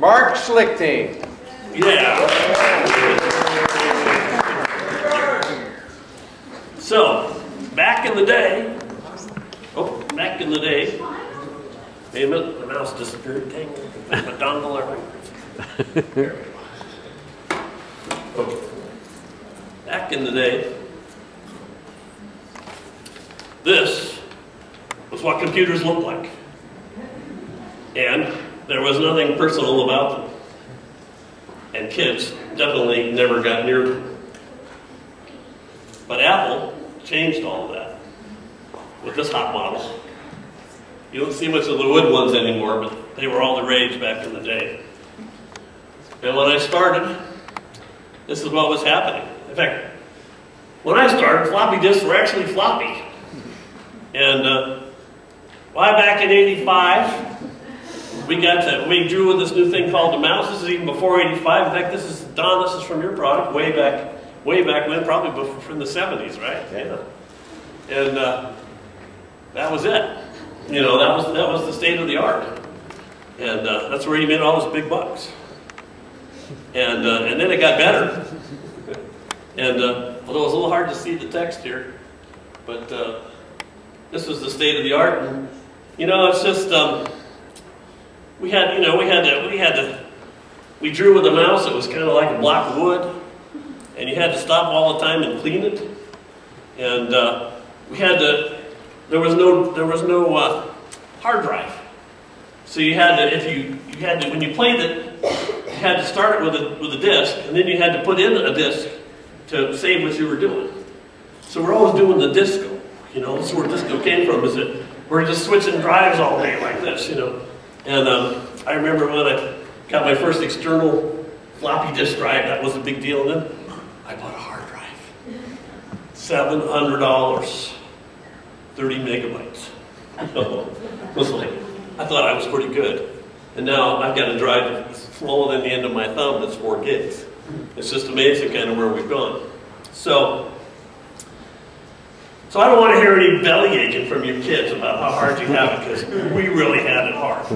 Mark Schlichting. Yeah. So, back in the day, oh, back in the day, the mouse disappeared, dang, my dongle everywhere. Okay. Back in the day, this was what computers looked like. And there was nothing personal about them. And kids definitely never got near them. But Apple changed all of that with this hot model. You don't see much of the wood ones anymore, but they were all the rage back in the day. And when I started, this is what was happening. In fact, when I started, floppy disks were actually floppy. And uh, why back in 85, we got to, we drew with this new thing called the mouse. This is even before 85. In fact, this is, Don, this is from your product way back, way back when, probably before, from the 70s, right? Yeah. And uh, that was it. You know, that was, that was the state of the art. And uh, that's where he made all his big bucks. And, uh, and then it got better. And uh, although it's a little hard to see the text here, but uh, this was the state of the art. And, you know, it's just, um, we had, you know, we had to, we had to, we drew with a mouse. It was kind of like a block of wood. And you had to stop all the time and clean it. And uh, we had to, there was no, there was no uh, hard drive. So you had to, if you, you had to, when you played it, you had to start it with a, with a disc, and then you had to put in a disc to save what you were doing. So we're always doing the disco. You know, this is where disco came from, is that we're just switching drives all day like this, you know. And um, I remember when I got my first external floppy disk drive, that was a big deal. Then I bought a hard drive. $700, 30 megabytes. was like, I thought I was pretty good. And now I've got a drive that's smaller than the end of my thumb that's four gigs. It's just amazing kind of where we've gone. So, so I don't want to hear any aching from your kids about how hard you have it because we really had it hard.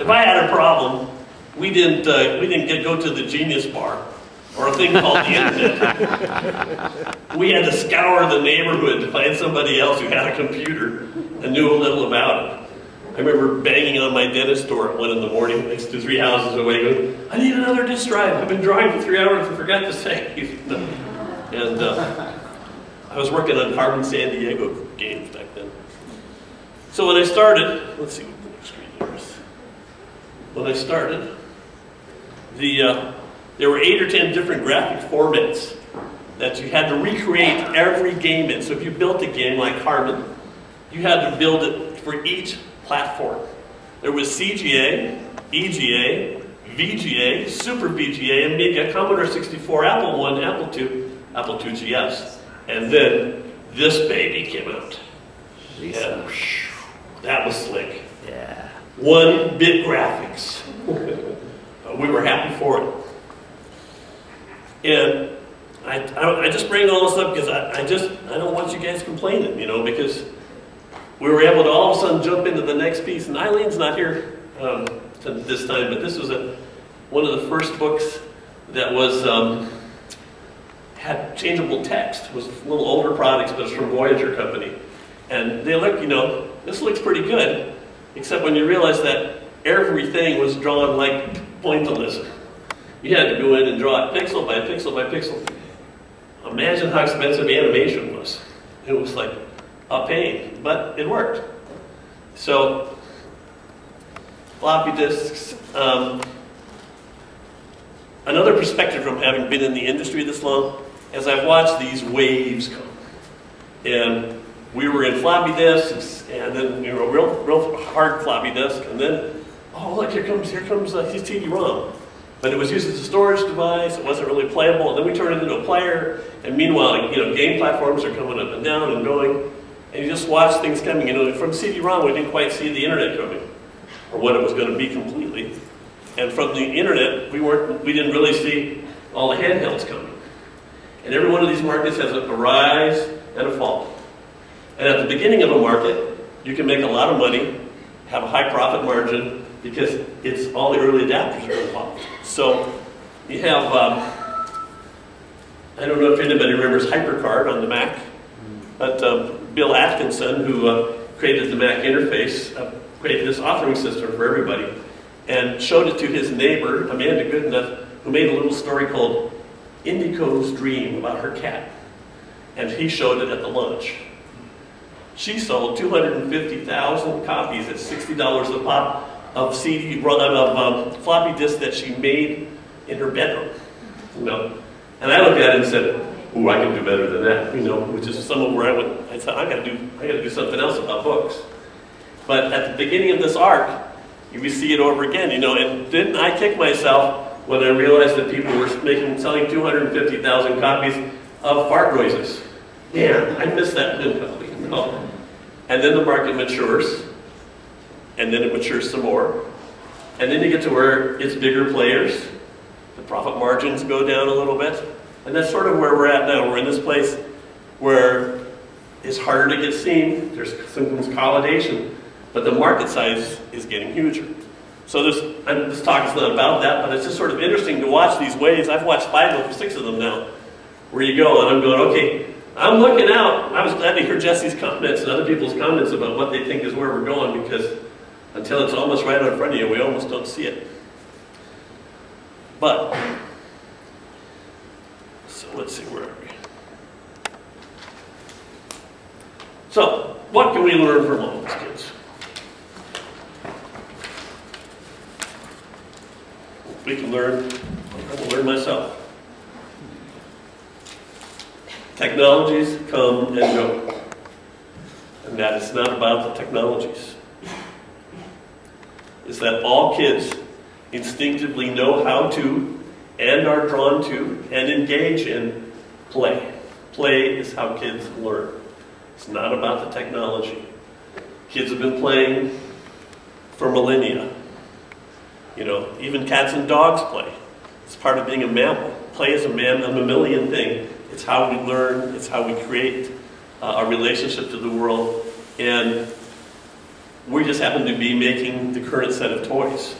If I had a problem, we didn't uh, we didn't get go to the Genius Bar or a thing called the internet. we had to scour the neighborhood to find somebody else who had a computer and knew a little about it. I remember banging on my dentist door at 1 in the morning, next to three houses away, going, I need another disk drive. I've been drawing for three hours and forgot to save. and uh, I was working on Carmen Sandiego games back then. So when I started, let's see what the screen is. When I started, the, uh, there were eight or ten different graphic formats that you had to recreate every game in. So if you built a game like Carmen, you had to build it for each platform. There was CGA, EGA, VGA, Super VGA, Amiga, Commodore 64, Apple I, Apple II, Apple II GS. And then this baby came out. Yeah, that was slick. Yeah. One bit graphics. we were happy for it. And I, I, I just bring all this up because I, I just, I don't want you guys complaining, you know, because we were able to all of a sudden jump into the next piece. And Eileen's not here um, this time, but this was a, one of the first books that was um, had changeable text. It was a little older products, but it's from Voyager Company. And they look, you know, this looks pretty good, except when you realize that everything was drawn like pointillist. You had to go in and draw it pixel by pixel by pixel. Imagine how expensive animation was. It was like a pain, but it worked. So, floppy disks. Um, another perspective from having been in the industry this long, as I've watched these waves come. And we were in floppy disks, and then you know, real, real hard floppy disk, and then, oh look, here comes, here comes uh, CD-ROM. But it was used as a storage device, it wasn't really playable, and then we turned it into a player, and meanwhile, you know, game platforms are coming up and down and going, and you just watch things coming. You know, from CD-ROM, we didn't quite see the internet coming, or what it was going to be completely. And from the internet, we weren't, we didn't really see all the handhelds coming. And every one of these markets has a rise and a fall. And at the beginning of a market, you can make a lot of money, have a high profit margin, because it's all the early adapters are involved. So you have, um, I don't know if anybody remembers HyperCard on the Mac, but um, Bill Atkinson, who uh, created the Mac interface, uh, created this authoring system for everybody, and showed it to his neighbor, Amanda Goodenough, who made a little story called Indigo's Dream about her cat. And he showed it at the lunch. She sold 250,000 copies at $60 a pop of CD, run of um, floppy disk that she made in her bedroom. You know, and I looked at it and said, "Ooh, I can do better than that." You know, which is some of where I went. I said, "I got to do, I got to do something else about books." But at the beginning of this arc, you see it over again. You know, and didn't I kick myself when I realized that people were making, selling 250,000 copies of fart noises? Man, I missed that window. You know? And then the market matures, and then it matures some more. And then you get to where it's bigger players, the profit margins go down a little bit, and that's sort of where we're at now. We're in this place where it's harder to get seen, there's some consolidation, but the market size is getting huger. So this, this talk is not about that, but it's just sort of interesting to watch these waves. I've watched five or six of them now, where you go, and I'm going, okay, I'm looking out. I was glad to hear Jesse's comments and other people's comments about what they think is where we're going, because until it's almost right in front of you, we almost don't see it. But, so let's see, where are we? So, what can we learn from all these kids? We can learn, I can learn myself. Technologies come and go. And that is not about the technologies It's that all kids instinctively know how to and are drawn to and engage in play. Play is how kids learn. It's not about the technology. Kids have been playing for millennia. You know, even cats and dogs play. It's part of being a mammal. Play is a, mam a mammalian thing. It's how we learn, it's how we create uh, our relationship to the world. And we just happen to be making the current set of toys.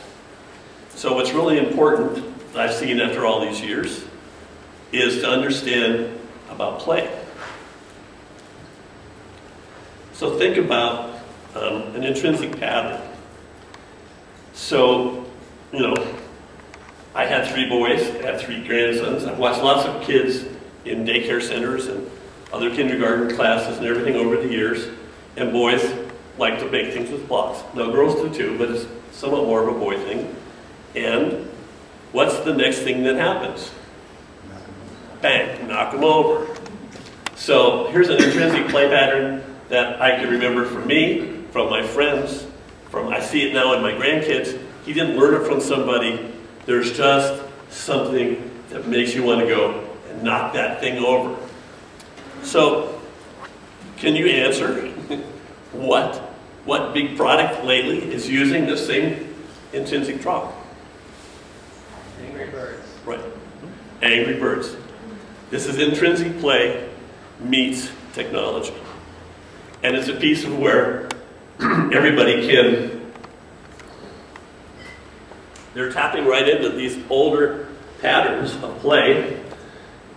So what's really important, I've seen after all these years, is to understand about play. So think about um, an intrinsic pattern. So, you know, I had three boys, I had three grandsons. I've watched lots of kids in daycare centers and other kindergarten classes and everything over the years. And boys like to make things with blocks. Now girls do too, but it's somewhat more of a boy thing. And what's the next thing that happens? Bang, knock them over. So here's an intrinsic play pattern that I can remember from me, from my friends, from I see it now in my grandkids. He didn't learn it from somebody. There's just something that makes you want to go and knock that thing over. So, can you answer what what big product lately is using the same intrinsic drop? Angry Birds. Right. Angry Birds. This is intrinsic play meets technology. And it's a piece of where everybody can, they're tapping right into these older patterns of play,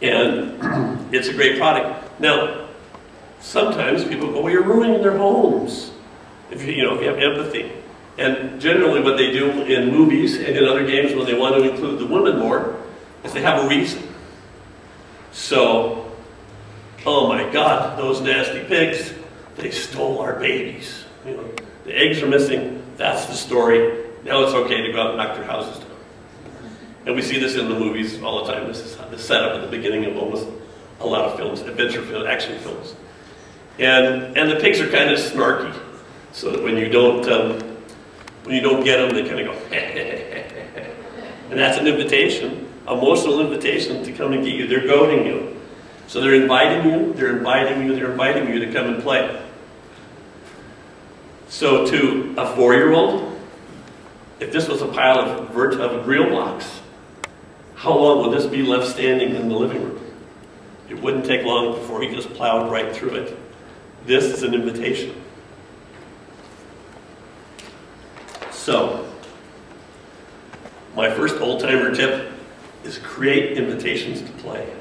and it's a great product. Now, sometimes people go, well, you're ruining their homes if you, you know, if you have empathy. And generally what they do in movies and in other games when they want to include the women more is they have a reason. So, oh my God, those nasty pigs, they stole our babies. You know, the eggs are missing, that's the story. Now it's okay to go out and knock their houses down. And we see this in the movies all the time. This is the setup at the beginning of almost a lot of films, adventure films, action films. And, and the pigs are kind of snarky. So that when you don't, um, when you don't get them, they kind of go, and that's an invitation, emotional invitation to come and get you. They're goading you. So they're inviting you, they're inviting you, they're inviting you to come and play. So to a four-year-old, if this was a pile of, of real blocks, how long will this be left standing in the living room? It wouldn't take long before he just plowed right through it. This is an invitation. So, my first old timer tip is create invitations to play.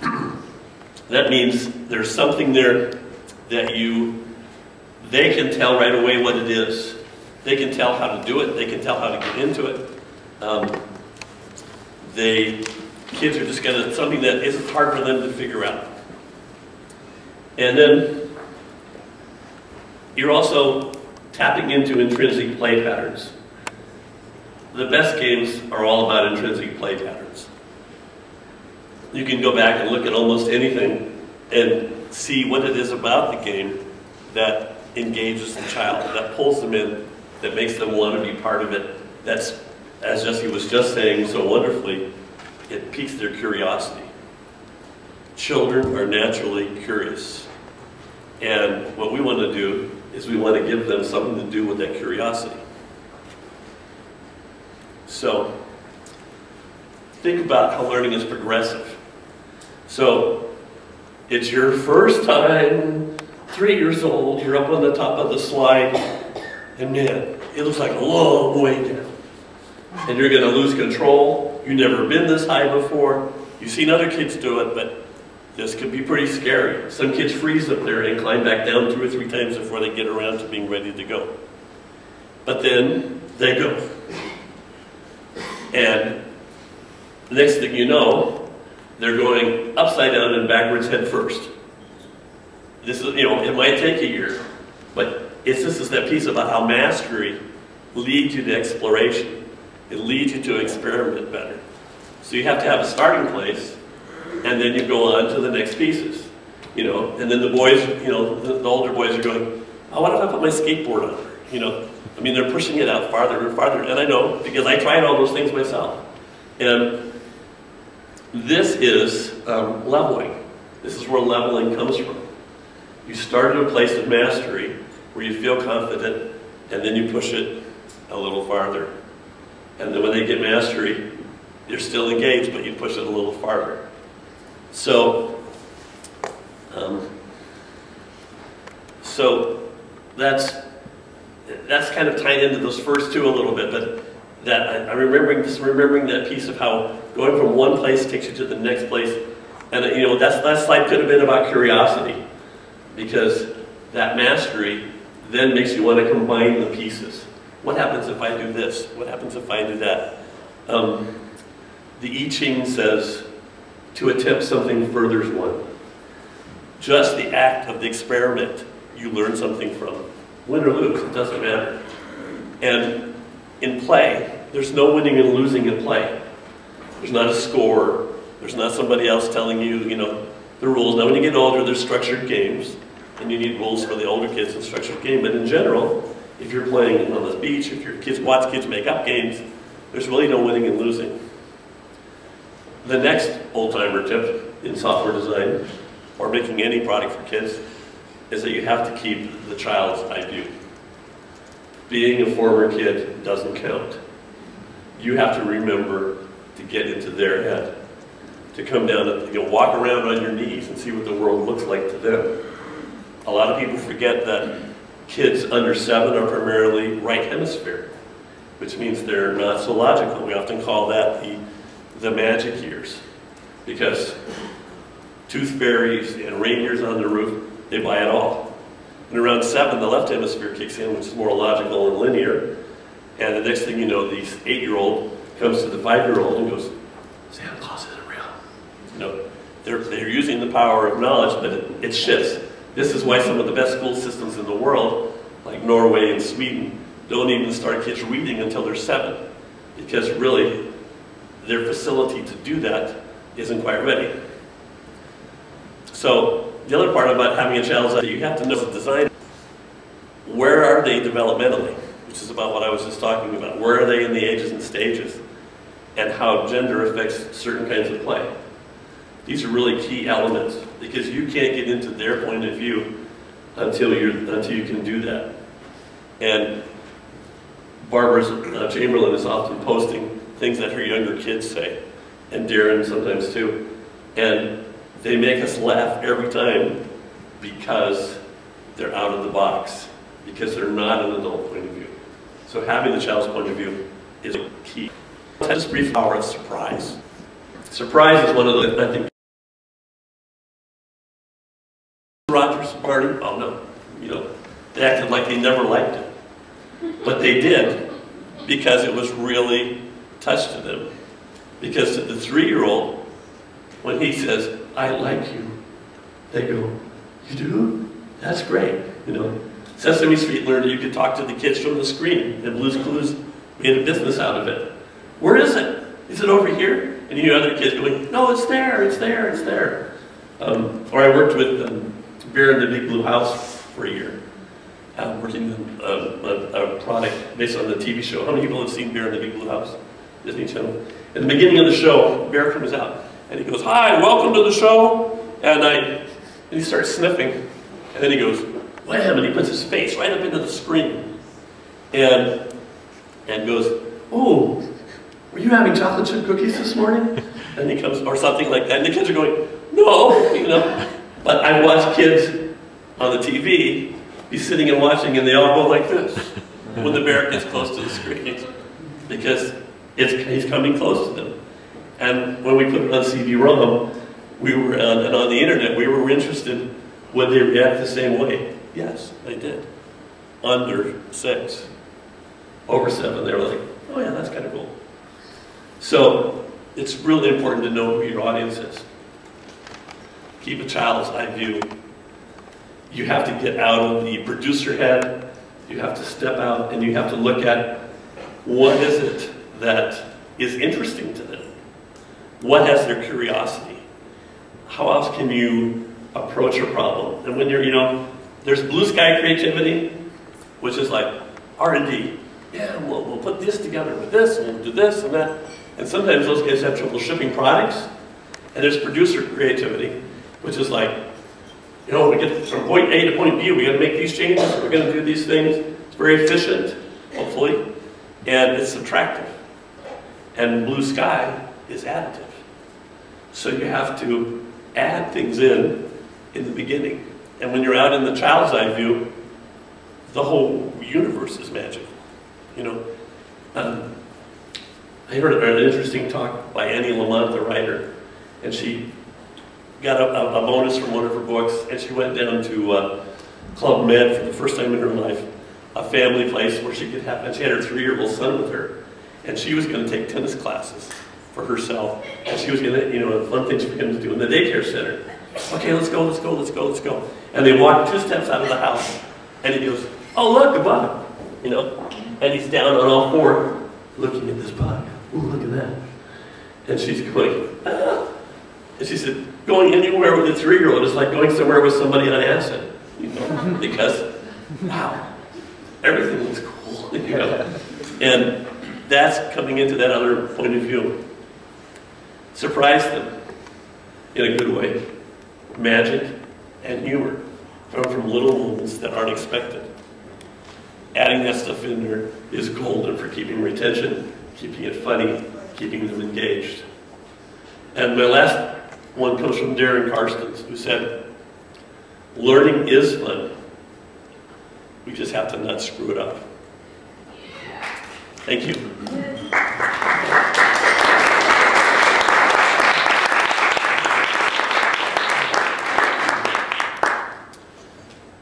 that means there's something there that you, they can tell right away what it is. They can tell how to do it. They can tell how to get into it. Um, they, kids are just gonna, something that isn't hard for them to figure out. And then you're also tapping into intrinsic play patterns. The best games are all about intrinsic play patterns. You can go back and look at almost anything and see what it is about the game that engages the child, that pulls them in, that makes them want to be part of it. That's, as Jesse was just saying so wonderfully, it piques their curiosity. Children are naturally curious. And what we want to do is we want to give them something to do with that curiosity. So, think about how learning is progressive. So, it's your first time, three years old, you're up on the top of the slide, and man, it looks like a long way down. And you're going to lose control. You've never been this high before. You've seen other kids do it, but this could be pretty scary. Some kids freeze up there and climb back down two or three times before they get around to being ready to go. But then they go. And next thing you know, they're going upside down and backwards head first. This is, you know, it might take a year, but it's is that piece about how mastery leads you to exploration. It leads you to experiment better. So you have to have a starting place, and then you go on to the next pieces. You know, and then the boys, you know, the, the older boys are going, oh, why don't I put my skateboard on? You know, I mean, they're pushing it out farther and farther, and I know because I tried all those things myself. And this is um, leveling. This is where leveling comes from. You start at a place of mastery where you feel confident, and then you push it a little farther. And then when they get mastery, you're still engaged, but you push it a little farther. So, um, so that's that's kind of tied into those first two a little bit, but that I, am remembering just remembering that piece of how going from one place takes you to the next place, and you know that's that slide could have been about curiosity, because that mastery then makes you want to combine the pieces. What happens if I do this? What happens if I do that? Um, the I Ching says, to attempt something furthers one. Just the act of the experiment, you learn something from. Win or lose, it doesn't matter. And in play, there's no winning and losing in play. There's not a score. There's not somebody else telling you, you know, the rules. Now, when you get older, there's structured games, and you need rules for the older kids and structured game. But in general, if you're playing on the beach, if your kids watch kids make up games, there's really no winning and losing. The next old-timer tip in software design, or making any product for kids, is that you have to keep the child's eye view. Being a former kid doesn't count. You have to remember to get into their head, to come down, and you know, walk around on your knees and see what the world looks like to them. A lot of people forget that kids under seven are primarily right hemisphere, which means they're not so logical. We often call that the, the magic years, because tooth fairies and reindeers on the roof, they buy it all. And around seven, the left hemisphere kicks in, which is more logical and linear. And the next thing you know, the eight-year-old comes to the five-year-old and goes, Santa Claus isn't real. No, they're, they're using the power of knowledge, but it, it shifts. This is why some of the best school systems in the world, like Norway and Sweden, don't even start kids reading until they're seven. Because really, their facility to do that isn't quite ready. So the other part about having a child is that you have to know the design. Where are they developmentally? Which is about what I was just talking about. Where are they in the ages and stages? And how gender affects certain kinds of play. These are really key elements because you can't get into their point of view until, you until you can do that. And Barbara uh, Chamberlin is often posting things that her younger kids say, and Darren sometimes too. And they make us laugh every time because they're out of the box, because they're not an adult point of view. So having the child's point of view is key. Just brief power of surprise. Surprise is one of the, I think, Rogers party, oh no, you know, they acted like they never liked it. But they did, because it was really touched to them. Because to the three-year-old, when he says, I like you, they go, you do? That's great, you know. Sesame Street learned that you could talk to the kids from the screen, and Blue's Clues made a business out of it. Where is it? Is it over here? And you other kids going, no, it's there, it's there, it's there. Um, or I worked with um, Bear in the Big Blue House for a year, uh, working a, a, a product based on the TV show. How many people have seen Bear in the Big Blue House? Disney Channel. At the beginning of the show, Bear comes out and he goes, "Hi, welcome to the show." And I, and he starts sniffing, and then he goes, "Wham!" and he puts his face right up into the screen, and and goes, "Oh, were you having chocolate chip cookies this morning?" And he comes, or something like that. And the kids are going, "No," you know. But I watch kids on the TV be sitting and watching, and they all go like this when the bear gets close to the screen because it's, he's coming close to them. And when we put it on CD-ROM, we were on, and on the internet, we were interested would they react the same way? Yes, they did. Under six, over seven, they were like, oh yeah, that's kind of cool. So it's really important to know who your audience is. Keep a child's eye view. You have to get out of the producer head. You have to step out and you have to look at what is it that is interesting to them? What has their curiosity? How else can you approach a problem? And when you're, you know, there's blue sky creativity, which is like R&D. Yeah, we'll, we'll put this together with this, and we'll do this and that. And sometimes those guys have trouble shipping products. And there's producer creativity, which is like, you know, we get from point A to point B, we gotta make these changes, we're gonna do these things. It's very efficient, hopefully, and it's subtractive. And blue sky is additive. So you have to add things in in the beginning. And when you're out in the child's eye view, the whole universe is magical. You know, um, I heard an interesting talk by Annie Lamott, the writer, and she got a, a, bonus from one of her books, and she went down to uh, Club Med for the first time in her life, a family place where she could have, and she had her three-year-old son with her, and she was going to take tennis classes for herself, and she was going to, you know, fun things for him to do in the daycare center. Okay, let's go, let's go, let's go, let's go. And they walk two steps out of the house, and he goes, oh, look, a bug, you know, and he's down on all four looking at this bug. Ooh, look at that. And she's going, ah. And she said, going anywhere with a three-year-old is like going somewhere with somebody on acid, you know, because, wow, everything looks cool, you know. And that's coming into that other point of view. Surprise them in a good way. Magic and humor come from little moments that aren't expected. Adding that stuff in there is golden for keeping retention, keeping it funny, keeping them engaged. And my last one comes from Darren Karstens, who said, learning is fun. We just have to not screw it up. Thank you.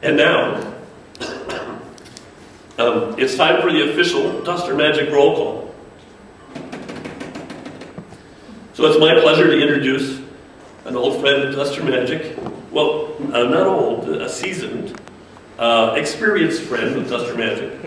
And now, um, it's time for the official Dust or Magic roll call. So it's my pleasure to introduce an old friend of Dust or Magic. Well, uh, not old, a seasoned, uh, experienced friend of Dust or Magic.